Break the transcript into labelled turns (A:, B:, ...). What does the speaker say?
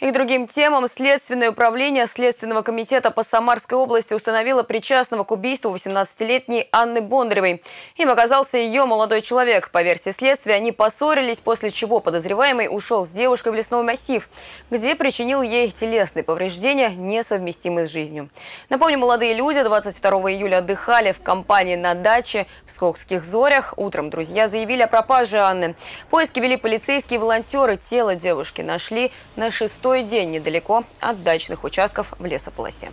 A: И к другим темам Следственное управление Следственного комитета по Самарской области установило причастного к убийству 18-летней Анны Бондаревой. Им оказался ее молодой человек. По версии следствия, они поссорились, после чего подозреваемый ушел с девушкой в лесной массив, где причинил ей телесные повреждения, несовместимые с жизнью. Напомню, молодые люди 22 июля отдыхали в компании на даче в Скокских зорях. Утром друзья заявили о пропаже Анны. Поиски вели полицейские волонтеры. Тело девушки нашли на шестой день недалеко от дачных участков в лесополосе.